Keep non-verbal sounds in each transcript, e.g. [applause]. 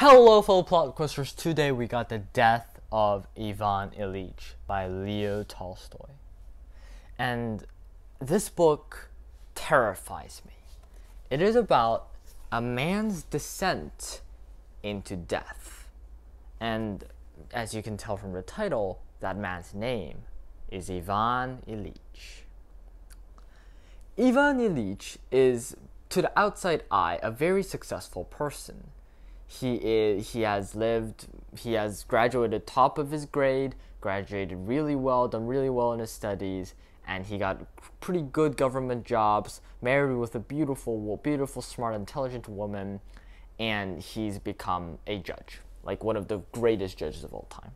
Hello, fellow plot questers. Today we got the death of Ivan Ilyich by Leo Tolstoy. And this book terrifies me. It is about a man's descent into death. And as you can tell from the title, that man's name is Ivan Ilyich. Ivan Ilyich is, to the outside eye, a very successful person he is he has lived he has graduated top of his grade graduated really well done really well in his studies and he got pretty good government jobs married with a beautiful beautiful smart intelligent woman and he's become a judge like one of the greatest judges of all time.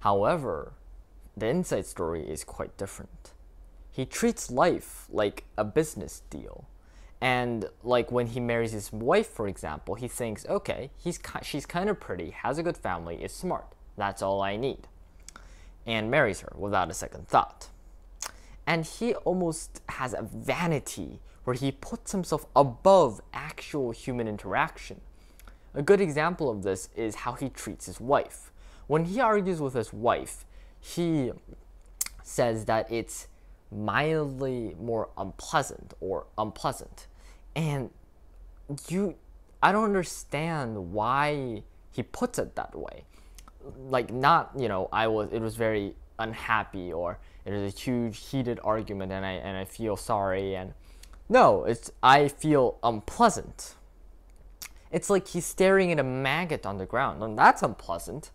However the inside story is quite different. He treats life like a business deal and like when he marries his wife, for example, he thinks, okay, he's she's kind of pretty, has a good family, is smart. That's all I need. And marries her without a second thought. And he almost has a vanity where he puts himself above actual human interaction. A good example of this is how he treats his wife. When he argues with his wife, he says that it's mildly more unpleasant or unpleasant. And you I don't understand why he puts it that way. Like not, you know, I was it was very unhappy or it was a huge heated argument and I and I feel sorry and no, it's I feel unpleasant. It's like he's staring at a maggot on the ground, and that's unpleasant.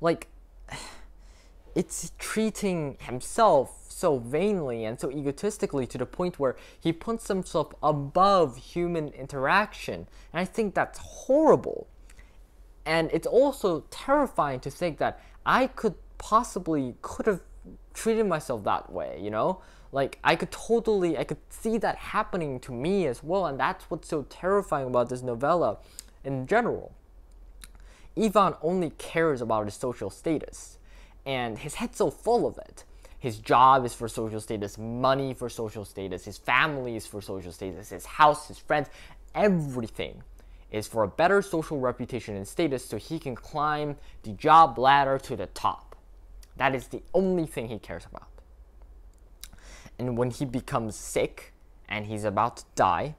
Like [sighs] it's treating himself so vainly and so egotistically to the point where he puts himself above human interaction. And I think that's horrible. And it's also terrifying to think that I could possibly could have treated myself that way, you know? Like I could totally I could see that happening to me as well and that's what's so terrifying about this novella in general. Ivan only cares about his social status and his head's so full of it his job is for social status, money for social status, his family is for social status, his house, his friends, everything is for a better social reputation and status so he can climb the job ladder to the top. That is the only thing he cares about. And when he becomes sick and he's about to die,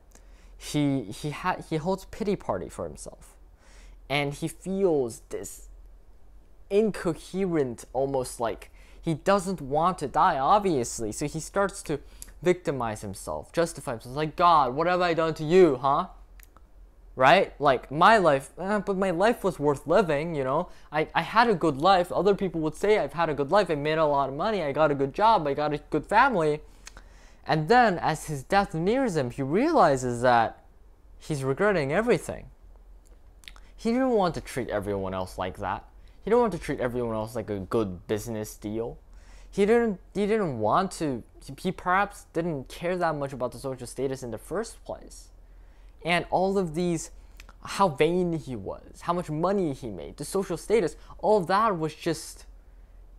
he he ha- he holds pity party for himself. And he feels this incoherent almost like he doesn't want to die, obviously. So he starts to victimize himself, justify himself. Like, God, what have I done to you, huh? Right? Like, my life, eh, but my life was worth living, you know? I, I had a good life. Other people would say I've had a good life. I made a lot of money. I got a good job. I got a good family. And then, as his death nears him, he realizes that he's regretting everything. He didn't want to treat everyone else like that. He didn't want to treat everyone else like a good business deal. He didn't. He didn't want to. He perhaps didn't care that much about the social status in the first place, and all of these, how vain he was, how much money he made, the social status, all that was just.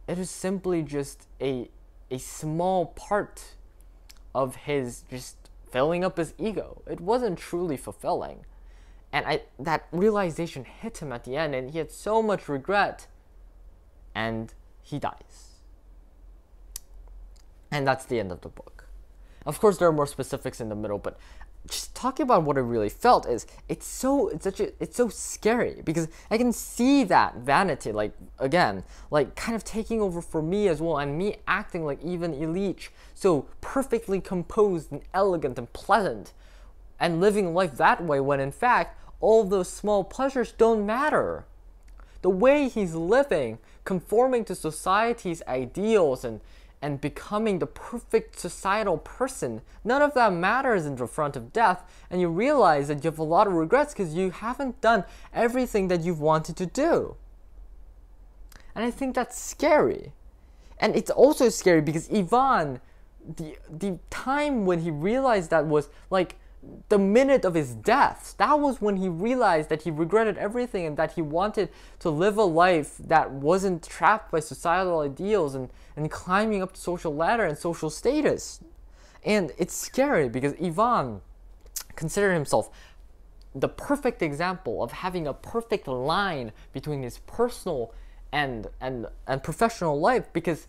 It was simply just a a small part of his just filling up his ego. It wasn't truly fulfilling and I that realization hit him at the end and he had so much regret and he dies. And that's the end of the book. Of course there are more specifics in the middle but just talking about what I really felt is it's so it's such a it's so scary because I can see that vanity like again like kind of taking over for me as well and me acting like Ivan Ilyich so perfectly composed and elegant and pleasant and living life that way when in fact all those small pleasures don't matter. The way he's living, conforming to society's ideals and, and becoming the perfect societal person, none of that matters in the front of death, and you realize that you have a lot of regrets because you haven't done everything that you've wanted to do. And I think that's scary. And it's also scary because Ivan, the, the time when he realized that was like the minute of his death. That was when he realized that he regretted everything and that he wanted to live a life that wasn't trapped by societal ideals and, and climbing up the social ladder and social status. And it's scary because Ivan considered himself the perfect example of having a perfect line between his personal and and and professional life because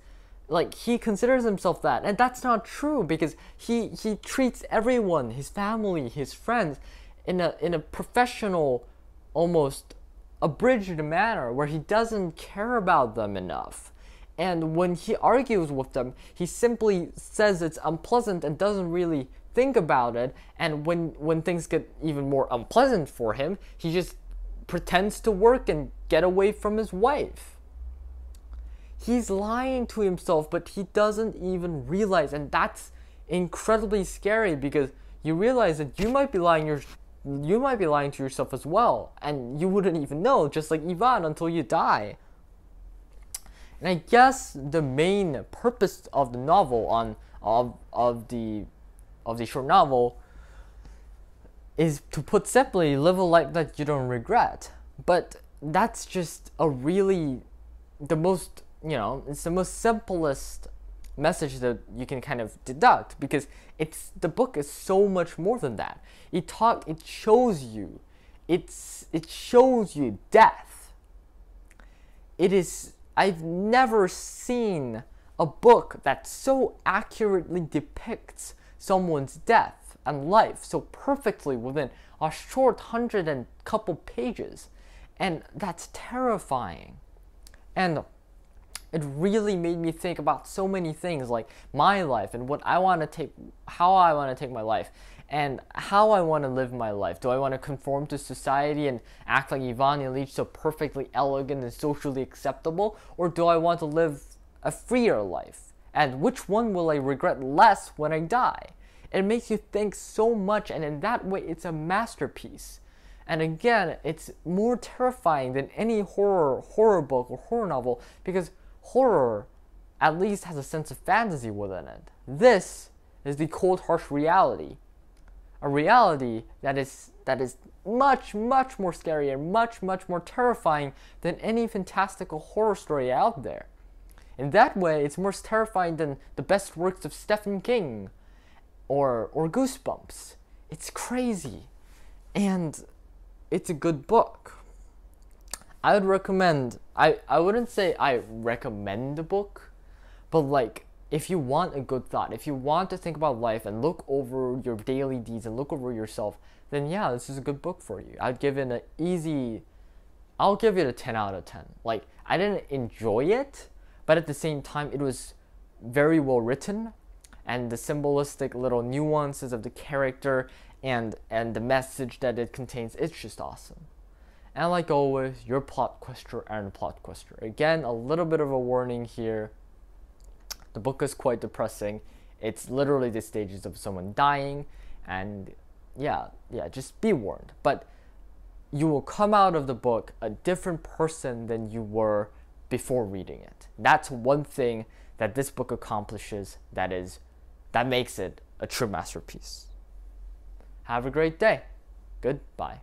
like he considers himself that. And that's not true because he he treats everyone his family his friends in a in a professional almost abridged manner where he doesn't care about them enough. And when he argues with them he simply says it's unpleasant and doesn't really think about it. And when when things get even more unpleasant for him he just pretends to work and get away from his wife he's lying to himself but he doesn't even realize. And that's incredibly scary because you realize that you might be lying your you might be lying to yourself as well. And you wouldn't even know just like Ivan until you die. And I guess the main purpose of the novel on of of the of the short novel is to put simply live a life that you don't regret. But that's just a really the most you know it's the most simplest message that you can kind of deduct because it's the book is so much more than that. It talk it shows you it's it shows you death. It is I've never seen a book that so accurately depicts someone's death and life so perfectly within a short hundred and couple pages. And that's terrifying. And it really made me think about so many things like my life and what I want to take, how I want to take my life, and how I want to live my life. Do I want to conform to society and act like Ivan Ilyich so perfectly elegant and socially acceptable, or do I want to live a freer life? And which one will I regret less when I die? It makes you think so much, and in that way, it's a masterpiece. And again, it's more terrifying than any horror horror book or horror novel because horror at least has a sense of fantasy within it. This is the cold, harsh reality. A reality that is that is much, much more scary and much, much more terrifying than any fantastical horror story out there. In that way, it's more terrifying than the best works of Stephen King or or Goosebumps. It's crazy. And it's a good book. I would recommend I, I wouldn't say I recommend the book, but like if you want a good thought, if you want to think about life and look over your daily deeds and look over yourself, then yeah, this is a good book for you. I'd give it an easy I'll give it a 10 out of 10. Like I didn't enjoy it, but at the same time, it was very well written, and the symbolistic little nuances of the character and and the message that it contains, it's just awesome. And like always, your plot quester and plot quester. Again, a little bit of a warning here. The book is quite depressing. It's literally the stages of someone dying, and yeah, yeah, just be warned. But you will come out of the book a different person than you were before reading it. That's one thing that this book accomplishes that is that makes it a true masterpiece. Have a great day. Goodbye.